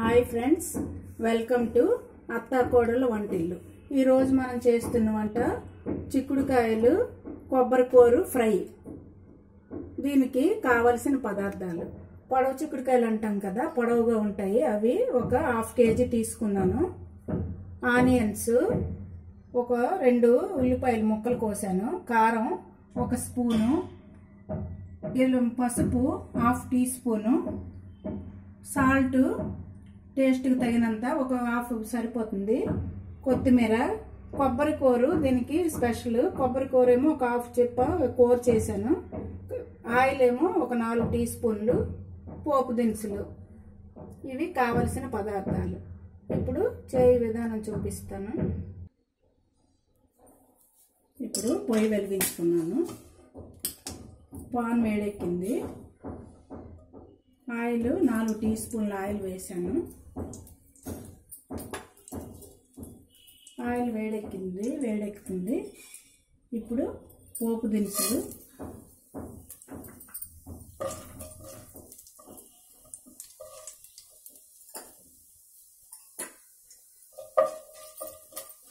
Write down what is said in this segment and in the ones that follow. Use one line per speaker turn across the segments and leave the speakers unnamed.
Hi friends welcome to అత్తాకోడల వంటిల్లు. ఈరోజు మనం చేస్తున్న వంట చిక్కుడుకాయలు కొబ్బరికూరు ఫ్రై. దీనికి కావలసిన పదార్థాలు. పొడవు చిక్కుడుకాయలు అంటాం కదా పొడవుగా ఉంటాయి. అవి ఒక హాఫ్ కేజీ తీసుకున్నాను. ఆనియన్స్ ఒక రెండు ఉల్లిపాయలు ముక్కలు కోసాను. కారం ఒక స్పూను. పసుపు హాఫ్ టీ స్పూను. సాల్ట్ టేస్ట్కి తగినంత ఒక హాఫ్ సరిపోతుంది. కొత్తిమీర కొబ్బరి కూరు దీనికి స్పెషల్. కొబ్బరి కూర ఏమో ఒక హాఫ్ చెప్ప కూర చేశాను. ఆయిల్ ఏమో ఒక నాలుగు టీ స్పూన్లు పోపు దినుసులు. ఇవి కావలసిన పదార్థాలు. ఇప్పుడు చేయి విధానం చూపిస్తాను. ఇప్పుడు పొయ్యి వెలిగించుకున్నాను. పాన్ వేడెక్కింది. ఆయిల్ నాలుగు టీ స్పూన్ల ఆయిల్ వేసాను ఆయిల్ వేడెక్కింది వేడెక్కుతుంది. ఇప్పుడు పోపు దినుసులు.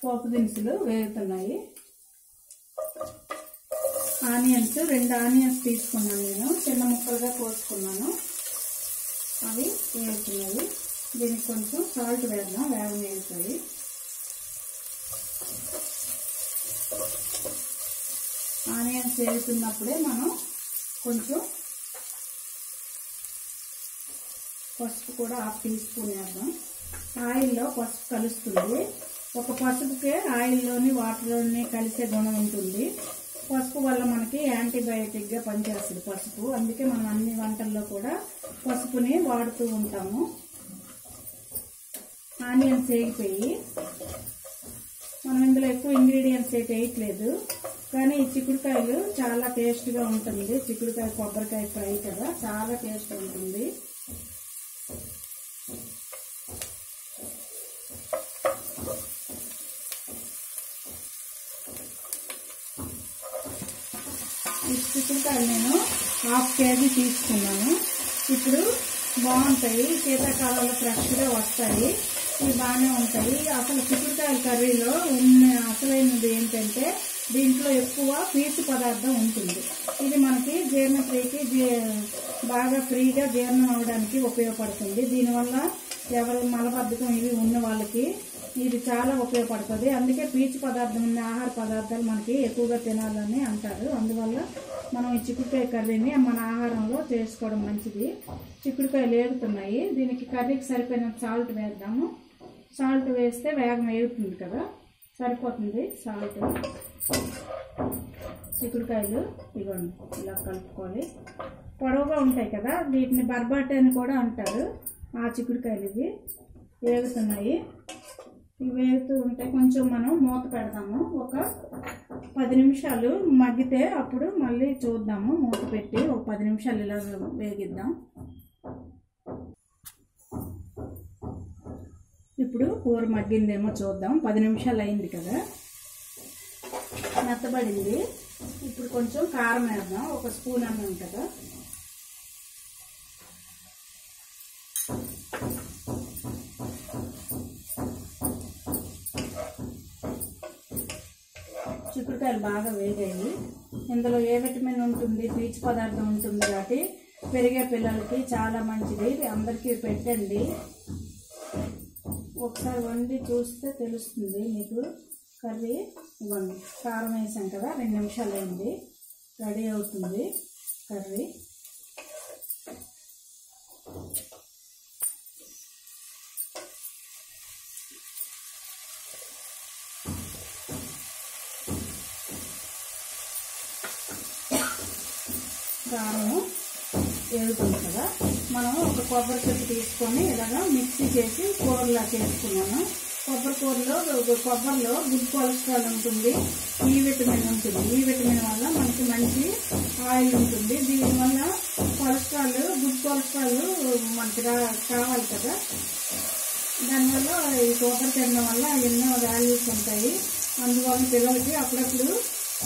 పోపు దినుసులు వేగుతున్నాయి. ఆనియన్స్ రెండు ఆనియన్స్ తీసుకున్నాను నేను. చిన్న ముక్కలుగా కోసుకున్నాను. అవి వేగుతున్నాయి. దీనికి కొంచెం సాల్ట్ వేద్దాం. వేగ వేగుతాయి ఆనియన్స్ వేగుతున్నప్పుడే మనం కొంచెం పసుపు కూడా హాఫ్ టీ స్పూన్ వేద్దాం. ఆయిల్లో పసుపు కలుస్తుంది. ఒక పసుపుకే ఆయిల్లోని వాటర్లోని కలిసే గుణం ఉంటుంది. పసుపు వల్ల మనకి యాంటీబయాటిక్గా పనిచేస్తుంది పసుపు. అందుకే మనం అన్ని వంటల్లో కూడా పసుపుని వాడుతూ ఉంటాము. ఆనియన్స్ వేగిపోయి మనం ఇందులో ఎక్కువ ఇంగ్రీడియంట్స్ అయితే వేయట్లేదు. కానీ ఈ చిక్కుడుకాయలు చాలా టేస్ట్గా ఉంటుంది. చిక్కుడుకాయ కొబ్బరికాయ ఫ్రై కదా చాలా టేస్ట్ ఉంటుంది. ఈ చిక్కుడుకాయలు నేను హాఫ్ కేజీ తీసుకున్నాను. ఇప్పుడు బాగుంటాయి. శీతాకాలంలో ఫ్రెష్గా వస్తాయి. ఇవి బాగానే ఉంటాయి. అసలు చిక్కుడుకాయల కర్రీలో ఉన్న అసలైనది ఏంటంటే దీంట్లో ఎక్కువ పీచు పదార్థం ఉంటుంది. ఇది మనకి జీర్ణక్రియకి జీ- బాగా ఫ్రీగా జీర్ణం అవడానికి ఉపయోగపడుతుంది. దీనివల్ల ఎవరు మలబద్ధకం ఇవి ఉన్న వాళ్ళకి ఇది చాలా ఉపయోగపడుతుంది. అందుకే పీచు పదార్థం ఉన్న ఆహార పదార్థాలు మనకి ఎక్కువగా తినాలని అంటారు. అందువల్ల మనం ఈ చిక్కుడుకాయ కర్రీని మన ఆహారంలో చేసుకోవడం మంచిది. చిక్కుడుకాయలు వేగుతున్నాయి దీనికి కర్రీకి సరిపోయిన సాల్ట్ వేద్దాము. సాల్ట్ వేస్తే వేగం వేగుతుంది కదా? సరిపోతుంది సాల్ట్. చిక్కుడుకాయలు ఇవ్వండి ఇలా కలుపుకోవాలి పొడవుగా ఉంటాయి కదా వీటిని బర్బాట్ అని కూడా అంటారు. ఆ చిక్కుడుకాయలు ఇవి వేగుతున్నాయి. ఇవి వేగుతూ ఉంటే కొంచెం మనం మూత పెడదాము ఒక పది నిమిషాలు మగ్గితే అప్పుడు మళ్ళీ చూద్దాము. మూత పెట్టి ఒక పది నిమిషాలు ఇలా వేగిద్దాం. ఇప్పుడు కూర మగ్గిందేమో చూద్దాం. పది నిమిషాలు అయింది కదా. మెత్తబడింది. ఇప్పుడు కొంచెం కారం వేద్దాం. ఒక స్పూన్ అన్నం కదా. చిక్కుడుకాయలు బాగా వేగాయి. ఇందులో ఏ విటమిన్ ఉంటుంది? పీచు పదార్థం ఉంటుంది కాబట్టి పెరిగే పిల్లలకి చాలా మంచిది. అందరికీ పెట్టండి. ఒకసారి వండి చూస్తే తెలుస్తుంది మీకు. కర్రీ ఇవ్వండి. కారం వేసాం కదా రెండు నిమిషాలు అయింది. రెడీ అవుతుంది కర్రీ. కారము వేడుతుంది కదా. మనం ఒక కొబ్బరి చెట్టు తీసుకొని ఇలాగా మిక్సీ చేసి కూరలా చేసుకున్నాను కొబ్బరి కూరలో కొబ్బరిలో గుడ్ కొలెస్ట్రాల్ ఉంటుంది ఈ విటమిన్ ఉంటుంది. ఈ విటమిన్ వల్ల మనకి మంచి ఆయిల్ ఉంటుంది. దీనివల్ల కొలెస్ట్రాల్ గుడ్ కొలెస్ట్రాల్ మనకి రా- కావాలి కదా. దానివల్ల ఈ కొబ్బరి తినడం వల్ల ఎన్నో వాల్యూస్ ఉంటాయి. అందువల్ల పిల్లలకి అప్పుడప్పుడు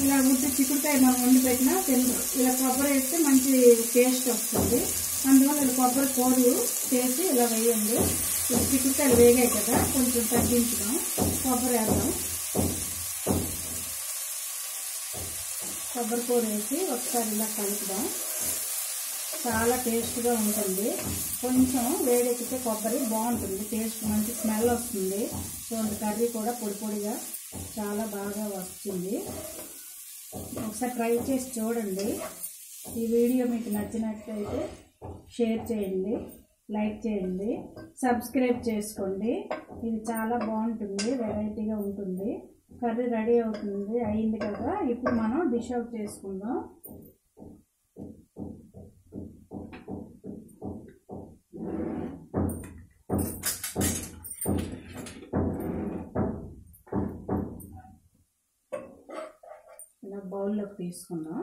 ఇలా ఉట్టి చిక్కుడుకాయ మనం వండి పెట్టినా తినరు. ఇలా కొబ్బరి వేస్తే మంచి టేస్ట్ వస్తుంది. అందువల్ల ఇలా కొబ్బరి కోరు చేసి ఇలా వేయండి. ఈ అది వేగాయి కదా కొంచెం తగ్గించుదాం. కొబ్బరి వేద్దాం. కొబ్బరి కూర వేసి ఒకసారి ఇలా కలుపుదాం. చాలా టేస్ట్గా ఉంటుంది. కొంచెం వేడెక్కితే కొబ్బరి బాగుంటుంది. టేస్ట్ మంచి స్మెల్ వస్తుంది. చూడండి కర్రీ కూడా పొడి పొడిగా చాలా బాగా వస్తుంది. ఒకసారి ట్రై చేసి చూడండి. ఈ వీడియో మీకు నచ్చినట్లయితే షేర్ చేయండి లైక్ చేయండి సబ్స్క్రైబ్ చేసుకోండి. ఇది చాలా బాగుంటుంది వెరైటీగా ఉంటుంది. కర్రీ రెడీ అవుతుంది అయింది కదా. ఇప్పుడు మనం డిష్ అవుట్ చేసుకుందాం. ఇలా బౌల్లోకి తీసుకుందాం.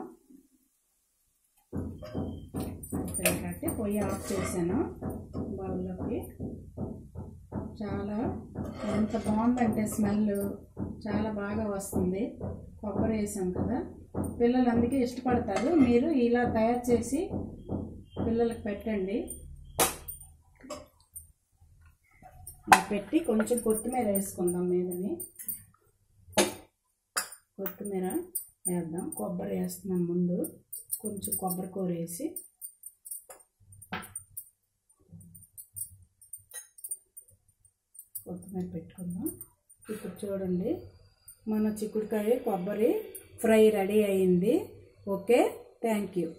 కట్టి పొయ్యి ఆఫ్ చేశాను బౌల్లోకి. చాలా ఎంత బాగుందంటే స్మెల్. చాలా బాగా వస్తుంది. కొబ్బరి వేసాం కదా. పిల్లలు అందుకే ఇష్టపడతారు. మీరు ఇలా తయారు చేసి పిల్లలకు పెట్టండి. పెట్టి కొంచెం కొత్తిమీర వేసుకుందాం మీదని. కొత్తిమీర వేద్దాం. కొబ్బరి వేస్తున్నాం ముందు. కొంచెం కొబ్బరి కూర వేసి కొత్తిమీర పెట్టుకుందాం. ఇప్పుడు చూడండి మన చిక్కుడుకాయ కొబ్బరి ఫ్రై రెడీ అయింది. Okay thank you.